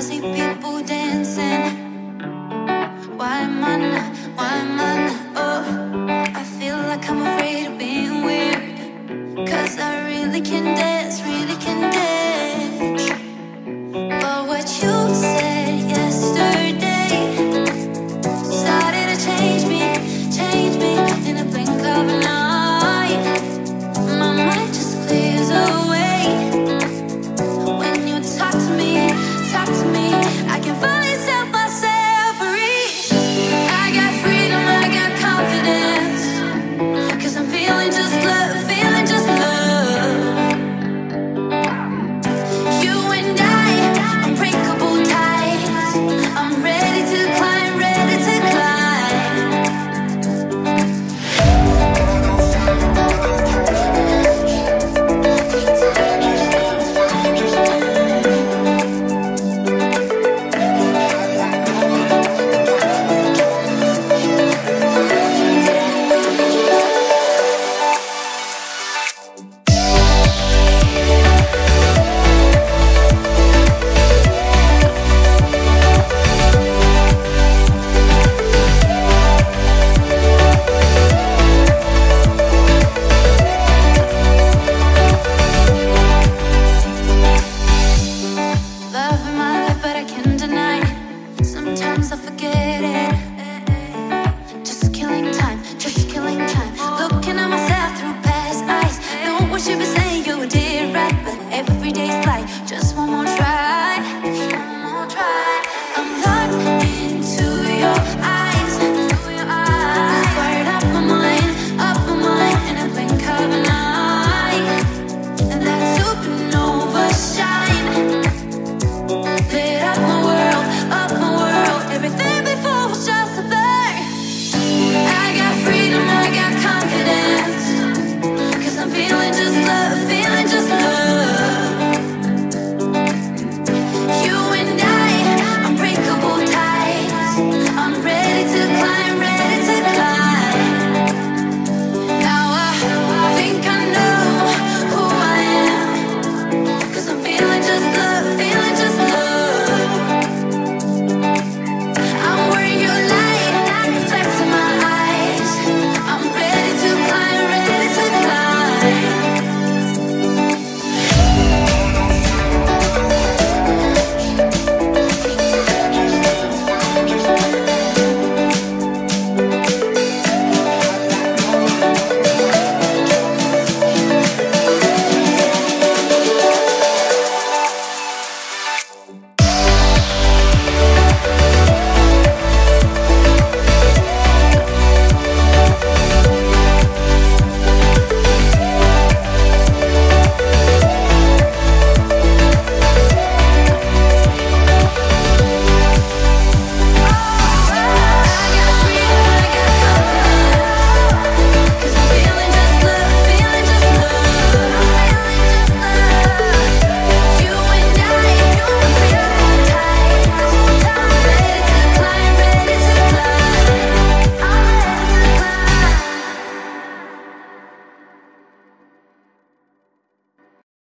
I see people dancing. sometimes I forget it.